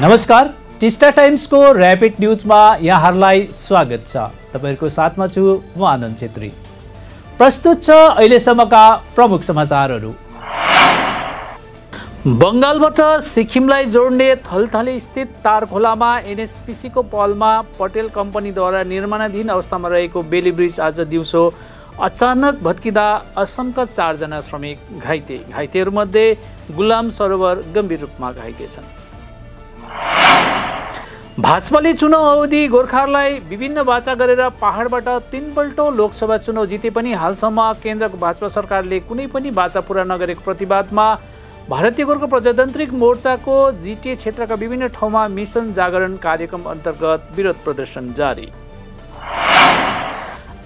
नमस्कार टिस्टा टाइम्सको ऱ्यापिड न्युजमा यहाँहरूलाई स्वागत छ। तपाईँहरूको साथमा छु म आनन्द छेत्री। प्रस्तुत छ अहिलेसम्मका प्रमुख समाचारहरू। बङ्गालबाट सिक्किमलाई जोड्ने थलथली स्थित तारखोलामा एनएचपिसीको पहलमा पटेल कम्पनीद्वारा निर्माणाधीन अवस्थामा रहेको बेली ब्रिज आज दिउँसो अचानक भत्किँदा असमका चारजना श्रमिक घाइते। घाइतेहरूमध्ये गुलाम सरोवर गम्भीर रूपमा घाइते छन्। भाजपाले चुनाव अवधि गोर्खाहरूलाई विभिन्न बाचा गरेर पहाडबाट तिनपल्ट लोकसभा चुनाव जिते पनि हालसम्म केन्द्रको भाजपा सरकारले कुनै पनि बाचा पुरा नगरेको प्रतिवादमा भारतीय गोर्खा प्रजातान्त्रिक मोर्चाको जिटिए क्षेत्रका विभिन्न ठाउँमा मिसन जागरण कार्यक्रम अन्तर्गत विरोध प्रदर्शन जारी।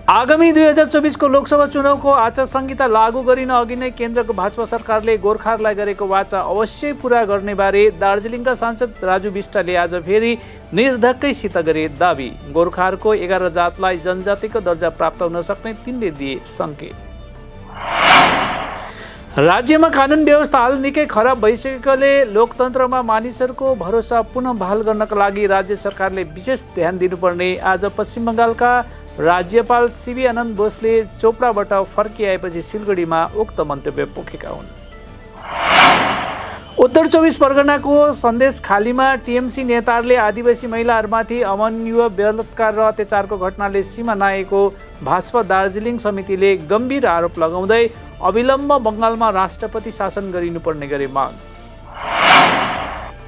आगामी दुई हजार चौबिसको लोकसभा चुनावको आचार संहिता लागू गरिन अघि नै केन्द्रको भाजपा सरकारले गोर्खाहरूलाई गरेको वाचा अवश्य पुरा गर्ने बारे दार्जिलिङका सांसद राजु विष्टले आज फेरि निर्धक्कैसित गरे दावी। गोर्खाहरूको एघार जातलाई जनजातिको दर्जा प्राप्त हुन सक्ने तिनले दिए सङ्केत। राज्यमा कानुन व्यवस्था हाल निकै खराब भइसकेकोले लोकतन्त्रमा मानिसहरूको भरोसा पुनः बहाल गर्नका लागि राज्य सरकारले विशेष ध्यान दिनुपर्ने आज पश्चिम बङ्गालका राज्यपाल सिबी आनन्द बोसले चोपडाबाट फर्किआएपछि सिलगढीमा उक्त मन्तव्य पोखेका हुन्। उत्तर चौबिस परगनाको सन्देश खालीमा टिएमसी नेताहरूले आदिवासी महिलाहरूमाथि अमान्य बलात्कार र अत्याचारको घटनाले सीमा नआएको भाजपा दार्जिलिङ समितिले गम्भीर आरोप लगाउँदै अविलम्ब बङ्गालमा राष्ट्रपति शासन गरिनुपर्ने गरे माग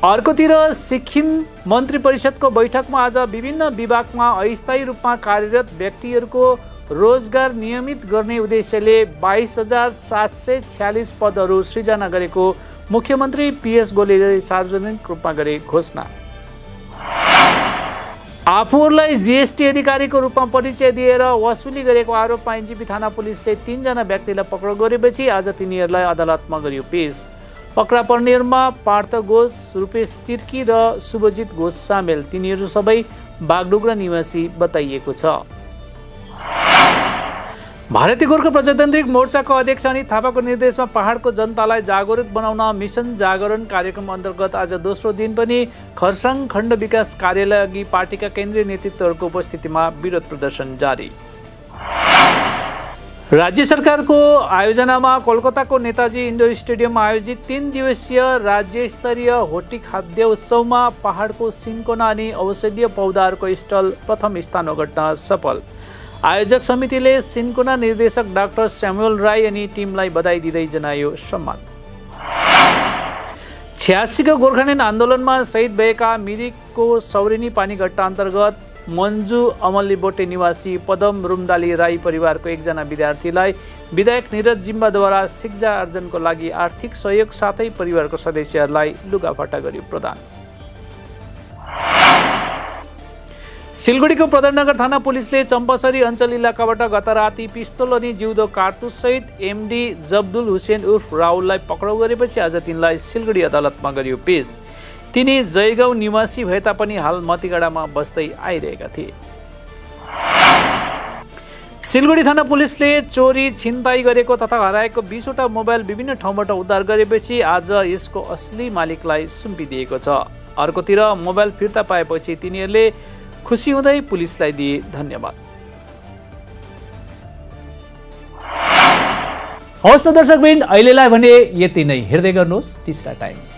अर्कोतिर सिक्किम मन्त्री परिषदको बैठकमा आज विभिन्न विभागमा अस्थायी रूपमा कार्यरत व्यक्तिहरूको रोजगार नियमित गर्ने उद्देश्यले बाइस हजार सात सय छ्यालिस पदहरू सृजना गरेको मुख्यमन्त्री पिएस गोलेले सार्वजनिक रूपमा गरे घोषणा। आफूहरूलाई जिएसटी अधिकारीको रूपमा परिचय दिएर वसुली गरेको आरोपमा एनजिपी थाना पुलिसले तिनजना व्यक्तिलाई पक्राउ गरेपछि आज तिनीहरूलाई अदालतमा गरियो पेश। पक्रा पर्नेहरूमा पार्थ घोष रूपेश तिर्की र शुभजित घोष सामेल। तिनीहरू सबै बागडुग्रा निवासी बताइएको छ। भारतीय गोर्खा प्रजातान्त्रिक मोर्चाको अध्यक्ष अनित थापाको निर्देशमा पहाडको जनतालाई जागरुक बनाउन मिसन जागरण कार्यक्रम अन्तर्गत आज दोस्रो दिन पनि खरसाङ खण्ड विकास कार्यालय अघि पार्टीका केन्द्रीय नेतृत्वहरूको उपस्थितिमा विरोध प्रदर्शन जारी। राज्य सरकारको आयोजनामा कोलकाताको नेताजी इन्डोर स्टेडियममा आयोजित तिन दिवसीय राज्य स्तरीय होटी खाद्य उत्सवमा पहाडको सिन्कोना अनि औषधीय पौधाहरूको स्टल प्रथम स्थान ओगट्न सफल। आयोजक समितिले सिन्कोना निर्देशक डाक्टर स्यामुएल राई अनि टिमलाई बधाई दिँदै जनायो सम्मान। छ्यासीको गोर्खाल्यान्ड आन्दोलनमा शहीद भएका मिरिकको सौरेनी पानीघट्टा अन्तर्गत मन्जु अमल्ली बोटे निवासी पदम रुमदाली राई परिवारको एकजना विद्यार्थीलाई विधायक निरज जिम्बाद्वारा शिक्षा आर्जनको लागि आर्थिक सहयोग साथै परिवारको सदस्यहरूलाई लुगाफाटा गरियो प्रदान सिलगढीको प्रधाननगर थाना पुलिसले चम्पासरी अञ्चल इलाकाबाट गत राति पिस्तोल अनि जिउँदो कारतुससहित एमडी जब्दुल हुसेन उर्फ राहुललाई पक्राउ गरेपछि आज तिनलाई सिलगढी अदालतमा गरियो पेश। तिनी जयगाउँ निवासी भए तापनि हाल मतिगडामा बस्दै आइरहेका थिए। सिलगढी थाना पुलिसले चोरी छिनताई गरेको तथा हराएको बिसवटा मोबाइल विभिन्न ठाउँबाट उद्धार गरेपछि आज यसको असली मालिकलाई सुम्पिदिएको छ। अर्कोतिर मोबाइल फिर्ता पाएपछि तिनीहरूले खुसी हुँदै पुलिसलाई दिए धन्यवाद। हवस् त दर्शकबिन अहिलेलाई भने यति नै। हेर्दै गर्नुहोस् टिस्टा टाइम्स।